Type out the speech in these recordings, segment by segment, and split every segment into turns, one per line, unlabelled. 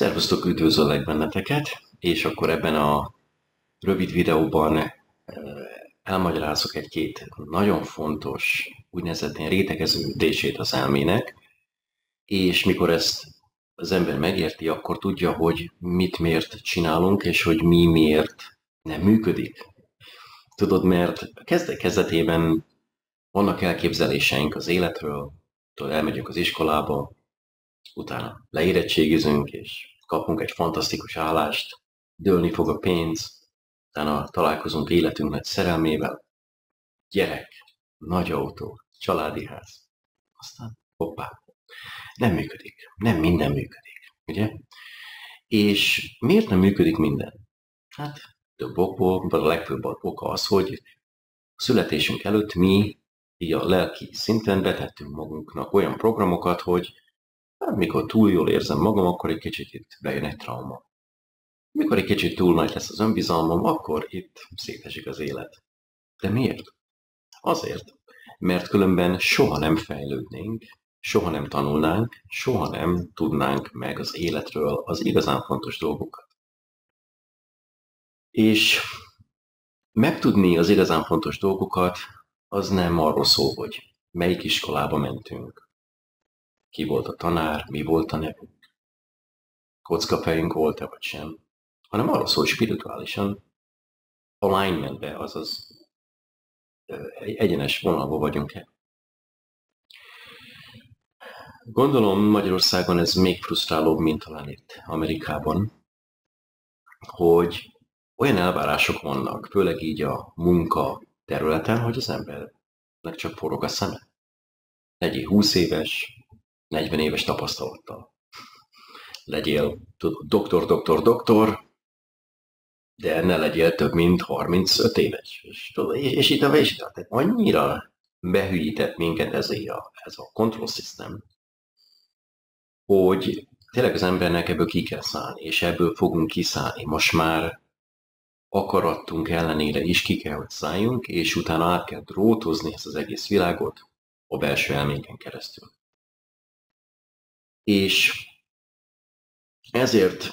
Szervusztok, üdvözöllek benneteket, és akkor ebben a rövid videóban eh, elmagyarázok egy-két nagyon fontos úgynevezett rétegeződését az elmének, és mikor ezt az ember megérti, akkor tudja, hogy mit miért csinálunk, és hogy mi miért nem működik. Tudod, mert kezdet kezdetében vannak elképzeléseink az életről, tudod, elmegyünk az iskolába, utána leérettségizünk, és kapunk egy fantasztikus állást, dőlni fog a pénz, utána találkozunk életünk nagy szerelmével, gyerek, nagy autó, családi ház. Aztán hoppá, nem működik. Nem minden működik, ugye? És miért nem működik minden? Hát több okból, a legfőbb oka az, hogy születésünk előtt mi így a lelki szinten betettünk magunknak olyan programokat, hogy mikor túl jól érzem magam, akkor egy kicsit itt bejön egy trauma. Mikor egy kicsit túl nagy lesz az önbizalmam, akkor itt szétesik az élet. De miért? Azért, mert különben soha nem fejlődnénk, soha nem tanulnánk, soha nem tudnánk meg az életről az igazán fontos dolgokat. És megtudni az igazán fontos dolgokat, az nem arról szól, hogy melyik iskolába mentünk, ki volt a tanár, mi volt a nevünk, kockafejünk volt-e vagy sem, hanem arról szól spirituálisan, alignmentbe, azaz egy egyenes vonalba vagyunk-e. Gondolom Magyarországon ez még frusztrálóbb, mint talán itt Amerikában, hogy olyan elvárások vannak, főleg így a munka területen, hogy az embernek csak forog a szeme. Legyél 20 éves, 40 éves tapasztalattal. Legyél doktor, doktor, doktor, de ne legyél több, mint 35 éves. És, és, és itt a és tehát annyira behűített minket ez a, ez a control system, hogy tényleg az embernek ebből ki kell szállni, és ebből fogunk kiszállni. Most már akarattunk ellenére is ki kell, hogy szálljunk, és utána át kell drótozni ezt az egész világot a belső elménken keresztül. És ezért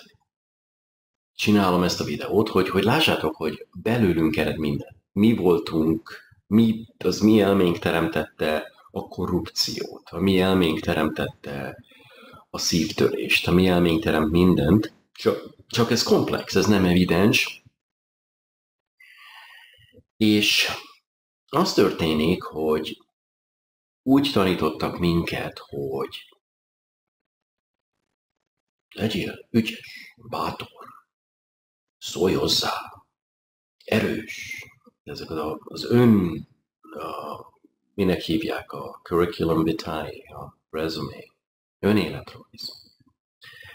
csinálom ezt a videót, hogy, hogy lássátok, hogy belőlünk ered minden. Mi voltunk, mi, az mi elménk teremtette a korrupciót, a mi elménk teremtette a szívtörést, a mi elménk teremt mindent, csak, csak ez komplex, ez nem evidens. És az történik, hogy úgy tanítottak minket, hogy Legyél ügyes, bátor, szólj hozzá, erős. Ezek az ön, a, minek hívják a curriculum vitae, a resume, önéletrajz.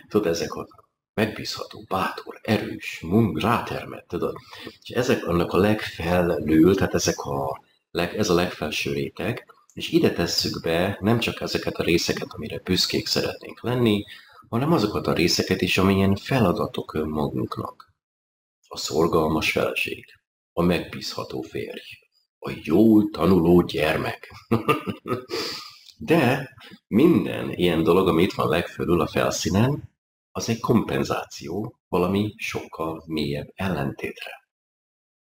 Tudod, ezek a megbízható, bátor, erős, mung, rátermett, tudod? És ezek annak a legfelül, tehát ezek a, leg, ez a legfelső réteg, és ide tesszük be nem csak ezeket a részeket, amire büszkék szeretnénk lenni, hanem azokat a részeket is, amilyen feladatok önmagunknak. A szorgalmas feleség, a megbízható férj, a jól tanuló gyermek. De minden ilyen dolog, ami itt van legfölül a felszínen, az egy kompenzáció valami sokkal mélyebb ellentétre.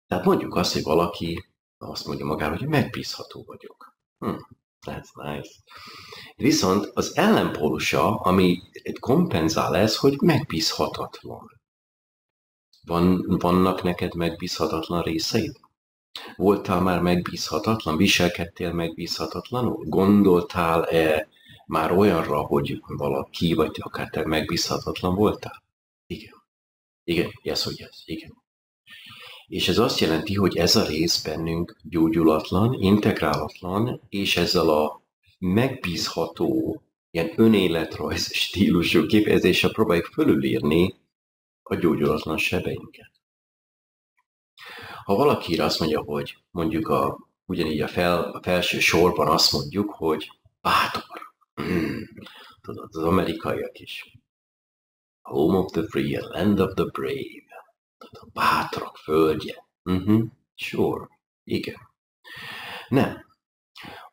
Tehát mondjuk azt, hogy valaki azt mondja magára, hogy megbízható vagyok. Hm, That's nice. Viszont az ellenpólusa, ami kompenzál ez, hogy megbízhatatlan. Van, vannak neked megbízhatatlan részeid? Voltál már megbízhatatlan? Viselkedtél megbízhatatlanul? Gondoltál-e már olyanra, hogy valaki, vagy akár te megbízhatatlan voltál? Igen. Igen, yes, hogy yes, igen. És ez azt jelenti, hogy ez a rész bennünk gyógyulatlan, integrálatlan, és ezzel a megbízható, ilyen önéletrajz stílusú kifejezéssel próbáljuk fölülírni a gyógyulatlan sebeinket. Ha valaki azt mondja, hogy mondjuk a, ugyanígy a, fel, a felső sorban azt mondjuk, hogy bátor, hmm, tudod, az amerikaiak is. Home of the free, a land of the brave a bátrak földje. Uh-huh. Sure. Igen. Nem.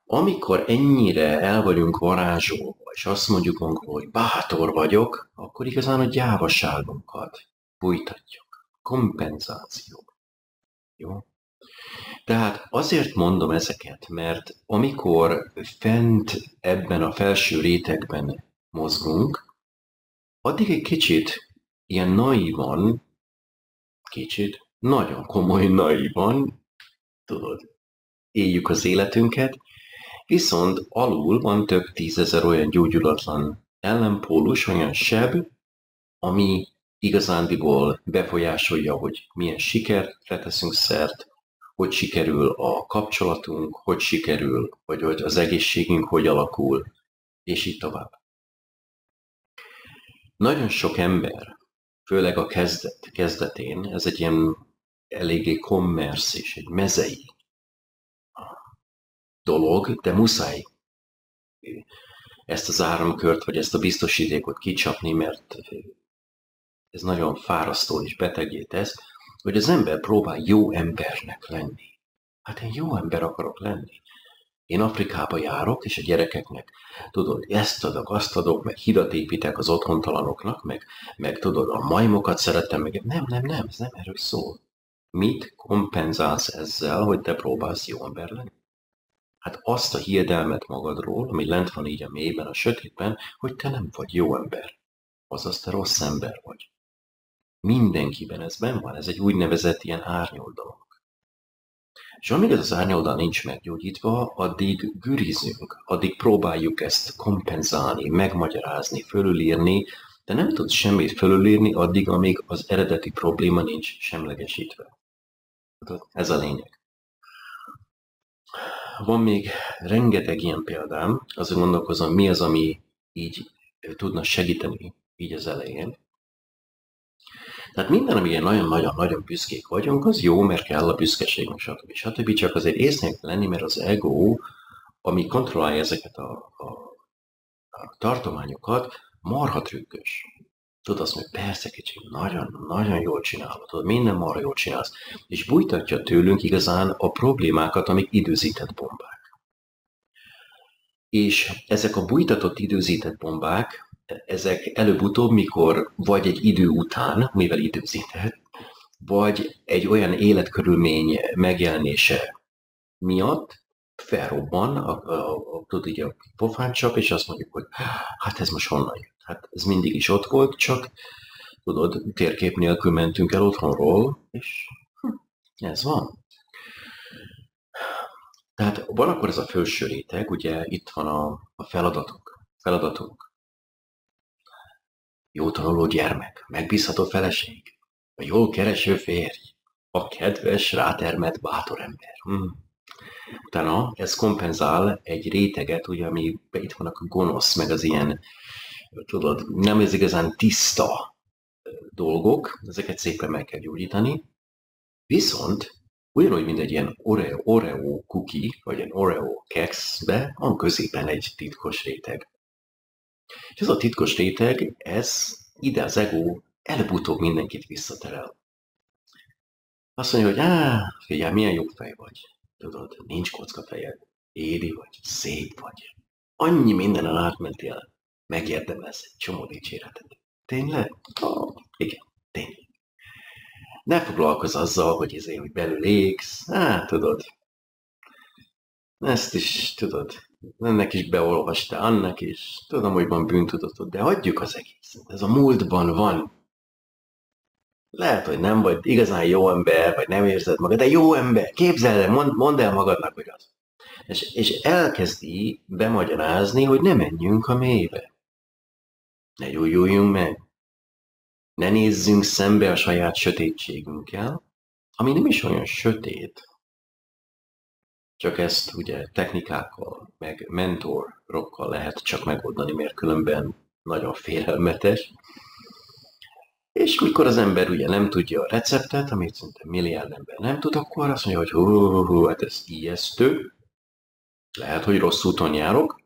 amikor ennyire el vagyunk varázsolva, és azt mondjuk magunkról, hogy bátor vagyok, akkor igazán a gyávaságunkat bújtatjuk. Kompenzáció. Jó? Tehát azért mondom ezeket, mert amikor fent ebben a felső rétegben mozgunk, addig egy kicsit ilyen naívan, kicsit, nagyon komoly naívan, tudod, éljük az életünket, viszont alul van több tízezer olyan gyógyulatlan ellenpólus, olyan seb, ami igazándiból befolyásolja, hogy milyen sikerre teszünk szert, hogy sikerül a kapcsolatunk, hogy sikerül, vagy hogy az egészségünk hogy alakul, és így tovább. Nagyon sok ember, főleg a kezdet, kezdetén, ez egy ilyen eléggé kommersz és egy mezei dolog, de muszáj ezt az áramkört, vagy ezt a biztosítékot kicsapni, mert ez nagyon fárasztó és betegé tesz, hogy az ember próbál jó embernek lenni. Hát én jó ember akarok lenni. Én Afrikába járok, és a gyerekeknek, tudod, ezt adok, azt adok, meg hidat építek az otthontalanoknak, meg, meg tudod, a majmokat szeretem, meg nem, nem, nem, ez nem erről szól. Mit kompenzálsz ezzel, hogy te próbálsz jó ember lenni? Hát azt a hiedelmet magadról, ami lent van így a mélyben, a sötétben, hogy te nem vagy jó ember. Azaz te rossz ember vagy. Mindenkiben ez ben van, ez egy úgynevezett ilyen árnyoldalom. És amíg ez az árnyoldal nincs meggyógyítva, addig gürizünk, addig próbáljuk ezt kompenzálni, megmagyarázni, fölülírni, de nem tudsz semmit fölülírni addig, amíg az eredeti probléma nincs semlegesítve. Ez a lényeg. Van még rengeteg ilyen példám, azon gondolkozom, mi az, ami így tudna segíteni így az elején. Tehát minden, amilyen nagyon-nagyon-nagyon büszkék vagyunk, az jó, mert kell a büszkeségünk, stb. stb. Csak azért észnék lenni, mert az ego, ami kontrollálja ezeket a, a, a tartományokat, marha trükkös. Tudod azt, hogy persze kicsi, nagyon, nagyon jól csinálod, tudod, minden marha jól csinálsz, és bújtatja tőlünk igazán a problémákat, amik időzített bombák. És ezek a bújtatott időzített bombák, ezek előbb-utóbb, mikor vagy egy idő után, mivel időzített, vagy egy olyan életkörülmény megjelenése miatt felrobban, a, a, a, tudod, így a pofán csap, és azt mondjuk, hogy hát ez most honnan jött? Hát ez mindig is ott volt, csak tudod, térkép nélkül mentünk el otthonról, és hm, ez van. Tehát van akkor ez a felső réteg, ugye itt van a, a feladatok, feladatunk jó tanuló gyermek, megbízható feleség, a jól kereső férj, a kedves, rátermett bátor ember. Hmm. Utána ez kompenzál egy réteget, ugye, ami itt vannak a gonosz, meg az ilyen, tudod, nem ez igazán tiszta dolgok, ezeket szépen meg kell gyógyítani. Viszont ugyanúgy, mint egy ilyen Oreo, Oreo cookie, vagy egy Oreo kekszbe, van középen egy titkos réteg. És ez a titkos réteg, ez ide az ego előbb-utóbb mindenkit visszaterel. Azt mondja, hogy á, figyelj, milyen jó fej vagy. Tudod, nincs kocka fejed. Édi vagy, szép vagy. Annyi mindenen átmentél, megérdemelsz egy csomó dicséretet. Tényleg? Oh, igen, tényleg. Ne foglalkozz azzal, hogy ezért, hogy belül égsz. Hát, tudod. Ezt is, tudod, ennek is beolvasta, annak is. Tudom, hogy van bűntudatod, de hagyjuk az egészet. Ez a múltban van. Lehet, hogy nem vagy igazán jó ember, vagy nem érzed magad, de jó ember. Képzeld el, mond, mondd el magadnak, hogy az. És, és elkezdi bemagyarázni, hogy ne menjünk a mélybe. Ne gyújuljunk meg. Ne nézzünk szembe a saját sötétségünkkel, ami nem is olyan sötét, csak ezt ugye technikákkal, meg mentorokkal lehet csak megoldani, mert különben nagyon félelmetes. És mikor az ember ugye nem tudja a receptet, amit szinte milliárd ember nem tud, akkor azt mondja, hogy hú, hú, hú hát ez ijesztő, lehet, hogy rossz úton járok,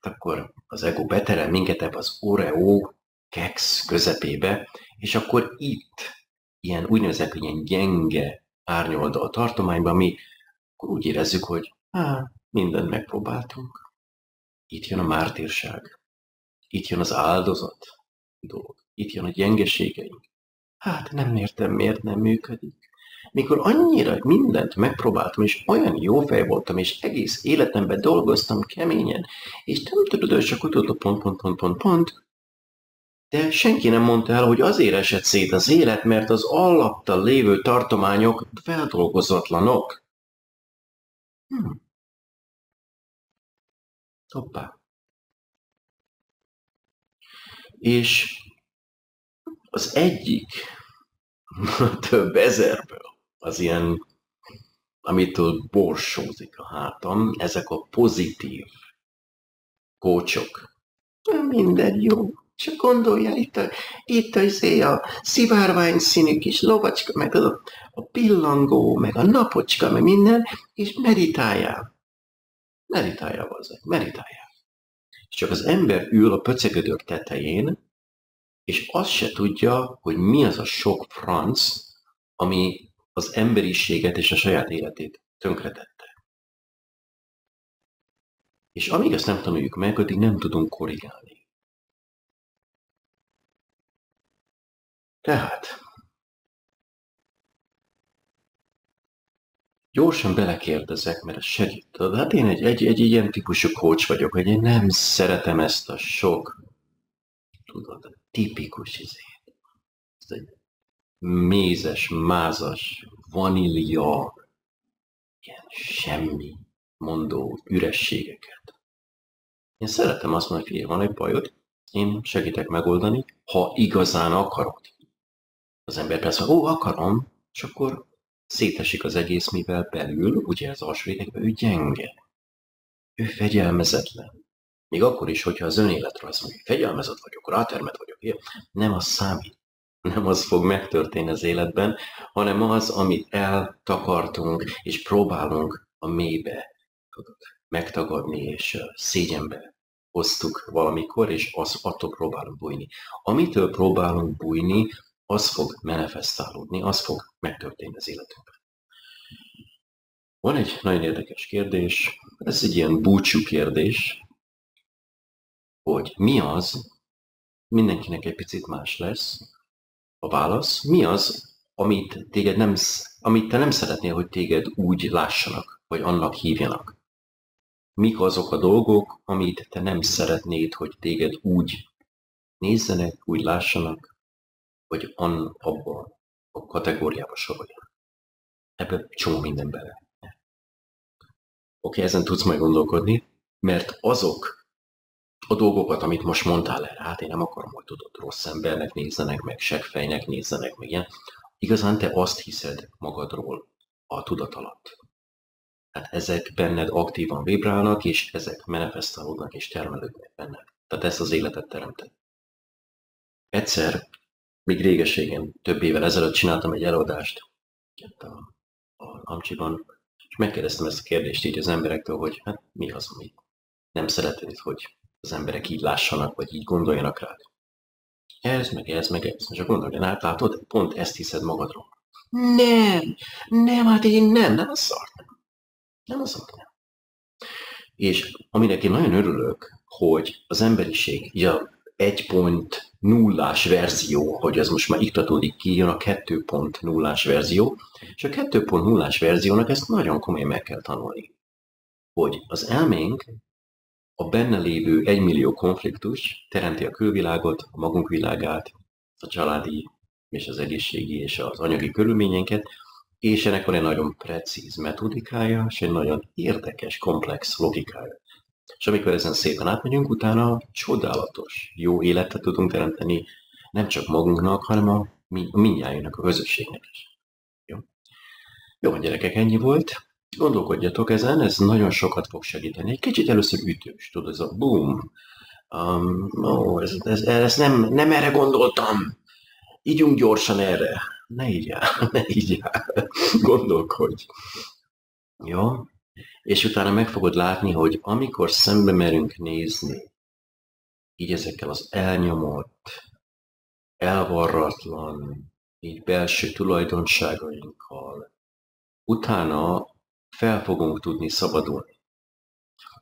akkor az ego beterel minket ebbe az Oreo keks közepébe, és akkor itt ilyen úgynevezett ilyen gyenge árnyoldal tartományban mi akkor úgy érezzük, hogy hát, mindent megpróbáltunk. Itt jön a mártírság. Itt jön az áldozat dolog. Itt jön a gyengeségeink. Hát nem értem, miért nem működik. Mikor annyira mindent megpróbáltam, és olyan jó fej voltam, és egész életemben dolgoztam keményen, és nem tudod, hogy csak tudod, pont, pont, pont, pont, pont, de senki nem mondta el, hogy azért esett szét az élet, mert az alapta lévő tartományok feldolgozatlanok. Hm. Hoppá. És az egyik több ezerből, az ilyen, amitől borsózik a hátam, ezek a pozitív kócsok. Minden jó, csak gondolja, itt a, itt a, izé, a szivárvány színű kis lovacska, meg a, a pillangó, meg a napocska, meg minden, és meditáljál. Meditáljál, hozzá, meditáljál. És csak az ember ül a pöcegödör tetején, és azt se tudja, hogy mi az a sok franc, ami az emberiséget és a saját életét tönkretette. És amíg ezt nem tanuljuk meg, addig nem tudunk korrigálni. Tehát, gyorsan belekérdezek, mert ez segít. Hát én egy, egy, egy ilyen típusú coach vagyok, hogy én nem szeretem ezt a sok, tudod, a tipikus izét. Ez egy mézes, mázas, vanília, ilyen semmi mondó ürességeket. Én szeretem azt mondani, hogy van egy bajod, én segítek megoldani, ha igazán akarod. Az ember persze, ó, akarom, és akkor szétesik az egész, mivel belül, ugye az alsórétegben, ő gyenge. Ő fegyelmezetlen. Még akkor is, hogyha az önéletre azt mondja, fegyelmezett vagyok, rátermet vagyok, nem az számít. Nem az fog megtörténni az életben, hanem az, amit eltakartunk, és próbálunk a mélybe megtagadni, és szégyenbe hoztuk valamikor, és az, attól próbálunk bújni. Amitől próbálunk bújni, az fog manifestálódni, az fog megtörténni az életünkben. Van egy nagyon érdekes kérdés, ez egy ilyen búcsú kérdés, hogy mi az, mindenkinek egy picit más lesz a válasz, mi az, amit, téged nem, amit te nem szeretnél, hogy téged úgy lássanak, vagy annak hívjanak. Mik azok a dolgok, amit te nem szeretnéd, hogy téged úgy nézzenek, úgy lássanak, hogy an, abban a kategóriába soroljanak. Ebbe csomó minden bele. Oké, ezen tudsz majd gondolkodni, mert azok a dolgokat, amit most mondtál el, hát én nem akarom, hogy tudod, rossz embernek nézzenek, meg seggfejnek nézzenek, meg ilyen. Igazán te azt hiszed magadról a tudat alatt. Hát ezek benned aktívan vibrálnak, és ezek manifestálódnak és termelődnek benned. Tehát ezt az életet teremted. Egyszer még régeségen, több évvel ezelőtt csináltam egy előadást a, a Amcsiban, és megkérdeztem ezt a kérdést így az emberektől, hogy hát mi az, amit nem szeretnéd, hogy az emberek így lássanak, vagy így gondoljanak rád. Ez, meg ez, meg ez. És akkor gondoljon át, látod, pont ezt hiszed magadról. Nem, nem, hát én nem, nem a szart. Nem a szart, nem. És aminek én nagyon örülök, hogy az emberiség, ugye 1.0-ás verzió, hogy ez most már iktatódik ki, jön a 2.0-ás verzió, és a 2.0-ás verziónak ezt nagyon komolyan meg kell tanulni. Hogy az elménk a benne lévő egymillió konfliktus teremti a külvilágot, a magunk világát, a családi és az egészségi és az anyagi körülményeinket, és ennek van egy nagyon precíz metodikája, és egy nagyon érdekes, komplex logikája. És amikor ezen szépen átmegyünk, utána csodálatos, jó életet tudunk teremteni nem csak magunknak, hanem a, mindjájunknak, a közösségnek is. Jó? Jó, gyerekek, ennyi volt. Gondolkodjatok ezen, ez nagyon sokat fog segíteni. Egy kicsit először ütős, tudod, ez a boom. Um, ó, ez, ez, ez nem, nem erre gondoltam. Ígyunk gyorsan erre. Ne így ne így áll. Gondolkodj. Jó? És utána meg fogod látni, hogy amikor szembe merünk nézni, így ezekkel az elnyomott, elvarratlan, így belső tulajdonságainkkal, utána fel fogunk tudni szabadulni.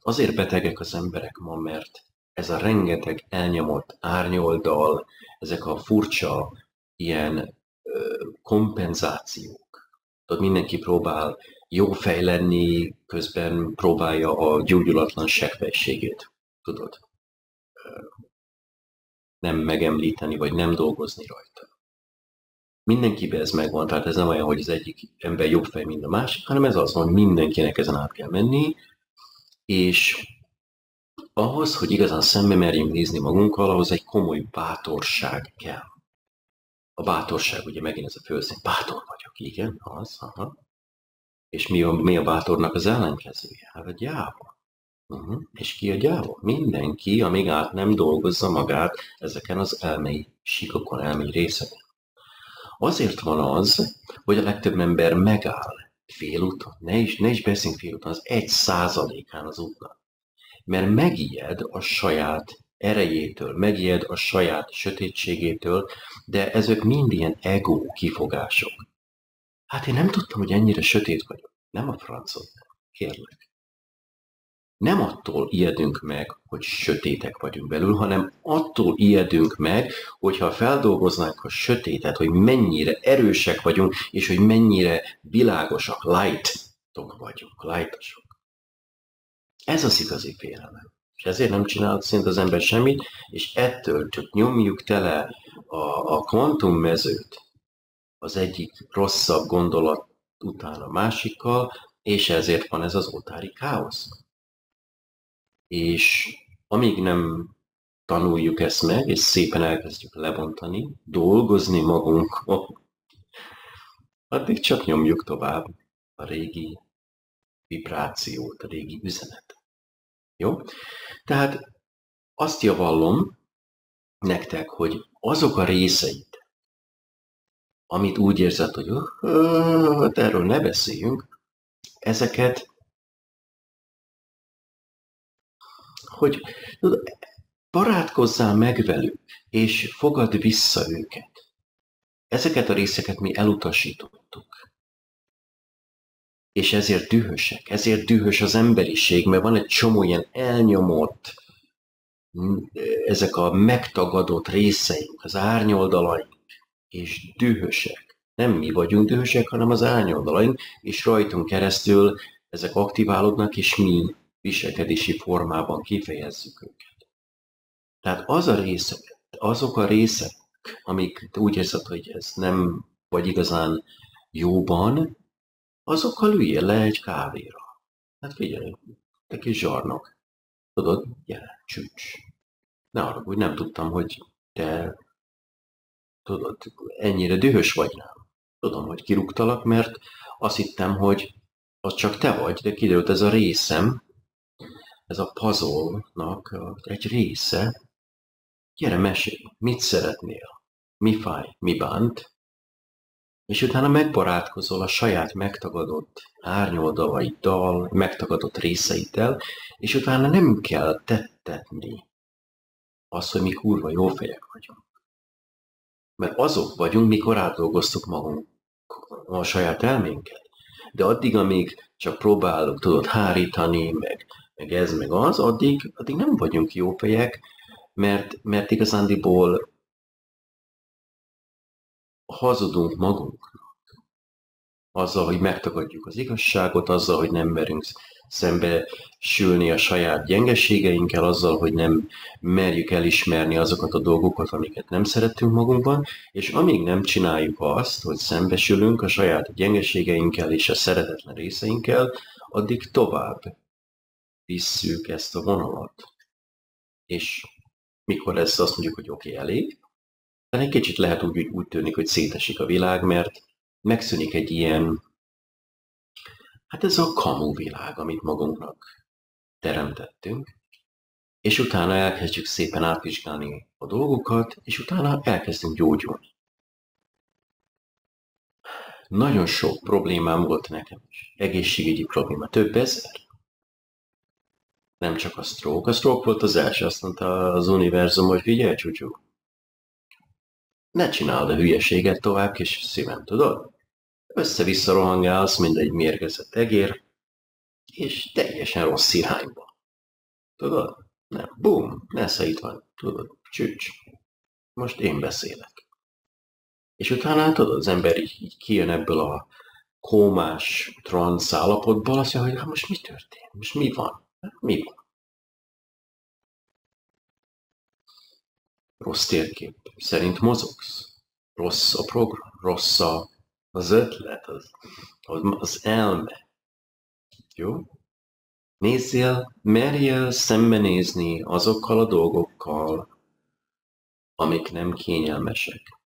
Azért betegek az emberek ma, mert ez a rengeteg elnyomott árnyoldal, ezek a furcsa ilyen ö, kompenzációk. Tudod, mindenki próbál jó fej közben próbálja a gyógyulatlan sekvejségét, tudod, nem megemlíteni, vagy nem dolgozni rajta. Mindenkiben ez megvan, tehát ez nem olyan, hogy az egyik ember jobb fej, mint a másik, hanem ez az van, mindenkinek ezen át kell menni, és ahhoz, hogy igazán szembe merjünk nézni magunkkal, ahhoz egy komoly bátorság kell. A bátorság, ugye megint ez a főszín, bátor vagyok, igen, az, aha. És mi a, mi a bátornak az ellenkezője? Hát a gyáva. Uh-huh. És ki a gyáva? Mindenki, amíg át nem dolgozza magát ezeken az elmei síkokon, elmei részeken. Azért van az, hogy a legtöbb ember megáll félúton, ne is, ne is beszéljünk félúton, az egy százalékán az útnak. Mert megijed a saját erejétől, megijed a saját sötétségétől, de ezek mind ilyen ego kifogások. Hát én nem tudtam, hogy ennyire sötét vagyok. Nem a francot, kérlek. Nem attól ijedünk meg, hogy sötétek vagyunk belül, hanem attól ijedünk meg, hogyha feldolgoznánk a sötétet, hogy mennyire erősek vagyunk, és hogy mennyire világosak, lightok vagyunk, lightosok. Ez az igazi félelem. És ezért nem csinál szint az ember semmit, és ettől csak nyomjuk tele a, a kvantummezőt, az egyik rosszabb gondolat után a másikkal, és ezért van ez az oltári káosz. És amíg nem tanuljuk ezt meg, és szépen elkezdjük lebontani, dolgozni magunkon, addig csak nyomjuk tovább a régi vibrációt, a régi üzenet. Jó? Tehát azt javallom nektek, hogy azok a részeit, amit úgy érzed, hogy hát erről ne beszéljünk, ezeket, hogy barátkozzál meg velük, és fogad vissza őket. Ezeket a részeket mi elutasítottuk. És ezért dühösek, ezért dühös az emberiség, mert van egy csomó ilyen elnyomott, ezek a megtagadott részeink, az árnyoldalaink, és dühösek. Nem mi vagyunk dühösek, hanem az árnyoldalaink, és rajtunk keresztül ezek aktiválódnak, és mi viselkedési formában kifejezzük őket. Tehát az a része, azok a részek, amik úgy érzed, hogy ez nem vagy igazán jóban, azokkal üljél le egy kávéra. Hát figyelj, te kis zsarnok. Tudod, gyere, csücs. Ne arra, hogy nem tudtam, hogy te tudod, ennyire dühös vagy rám. Tudom, hogy kirúgtalak, mert azt hittem, hogy az csak te vagy, de kiderült ez a részem, ez a puzzle-nak egy része. Gyere, mesélj, mit szeretnél? Mi fáj, mi bánt? És utána megbarátkozol a saját megtagadott árnyoldalaiddal, megtagadott részeiddel, és utána nem kell tettetni azt, hogy mi kurva jó fejek vagyunk. Mert azok vagyunk, mikor átdolgoztuk magunk a saját elménket. De addig, amíg csak próbálunk, tudod, hárítani, meg, meg ez, meg az, addig, addig nem vagyunk jó fejek, mert, mert igazándiból hazudunk magunknak. Azzal, hogy megtagadjuk az igazságot, azzal, hogy nem merünk szembe sülni a saját gyengeségeinkkel, azzal, hogy nem merjük elismerni azokat a dolgokat, amiket nem szeretünk magunkban, és amíg nem csináljuk azt, hogy szembesülünk a saját gyengeségeinkkel és a szeretetlen részeinkkel, addig tovább visszük ezt a vonalat. És mikor lesz azt mondjuk, hogy oké, okay, elég, de egy kicsit lehet úgy, úgy tűnik, hogy szétesik a világ, mert megszűnik egy ilyen Hát ez a kamu világ, amit magunknak teremtettünk, és utána elkezdjük szépen átvizsgálni a dolgokat, és utána elkezdünk gyógyulni. Nagyon sok problémám volt nekem is. Egészségügyi probléma, több ezer. Nem csak a stroke. A stroke volt az első, azt mondta az univerzum, hogy figyelj, csúcsú. Ne csináld a hülyeséget tovább, kis szívem, tudod? Össze-vissza rohangálsz, mint egy mérgezett egér, és teljesen rossz irányba. Tudod? Nem. Bum, Nesze itt van. Tudod? Csücs. Most én beszélek. És utána tudod, az ember így, kijön ebből a kómás transz állapotból, azt mondja, hogy hát most mi történt? Most mi van? Mi van? Rossz térkép. Szerint mozogsz. Rossz a program. Rossz a, az ötlet. Az, az elme. Jó? Nézzél, merjél szembenézni azokkal a dolgokkal, amik nem kényelmesek.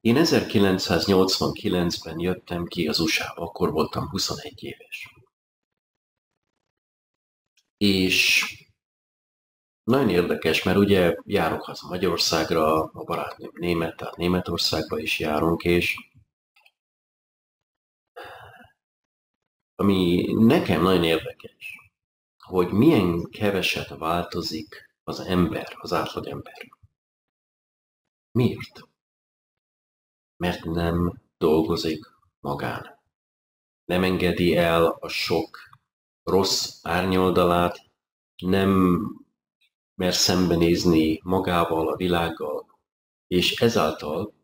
Én 1989-ben jöttem ki az USA-ba, akkor voltam 21 éves. És nagyon érdekes, mert ugye járok haza Magyarországra, a barátnőm német, tehát Németországba is járunk, és ami nekem nagyon érdekes, hogy milyen keveset változik az ember, az átlagember. Miért? Mert nem dolgozik magán. Nem engedi el a sok rossz árnyoldalát, nem mer szembenézni magával, a világgal, és ezáltal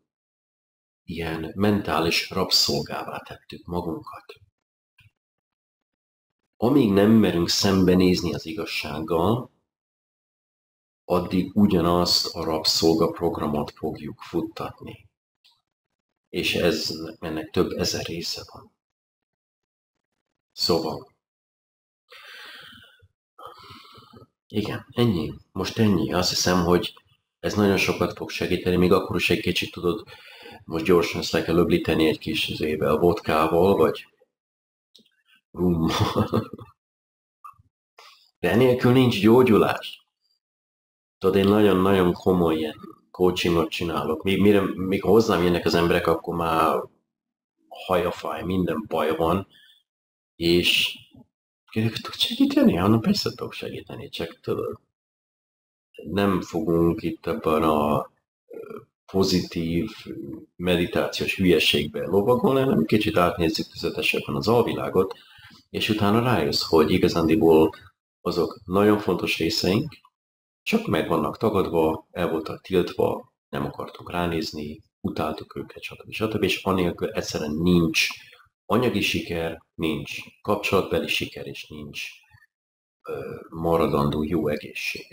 ilyen mentális rabszolgává tettük magunkat. Amíg nem merünk szembenézni az igazsággal, addig ugyanazt a rabszolga programot fogjuk futtatni. És ez, ennek több ezer része van. Szóval, igen, ennyi. Most ennyi. Azt hiszem, hogy ez nagyon sokat fog segíteni, még akkor is egy kicsit tudod, most gyorsan ezt le kell öblíteni egy kis zével, vodkával, vagy rummal. De enélkül nincs gyógyulás. Tudod, én nagyon-nagyon komoly ilyen coachingot csinálok. Míg, mire, míg hozzám jönnek az emberek, akkor már hajafáj, minden baj van, és kérdezik, tudsz segíteni? Hanem persze tudok segíteni, csak tudod, nem fogunk itt ebben a pozitív meditációs hülyeségbe lovagolni, hanem kicsit átnézzük tüzetesebben az alvilágot, és utána rájössz, hogy igazándiból azok nagyon fontos részeink, csak meg vannak tagadva, el voltak tiltva, nem akartunk ránézni, utáltuk őket, stb. stb. És anélkül egyszerűen nincs anyagi siker, nincs kapcsolatbeli siker, és nincs maradandó jó egészség.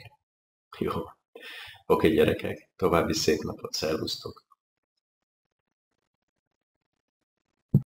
Jó. Oké, gyerekek, további szép napot, szervusztok!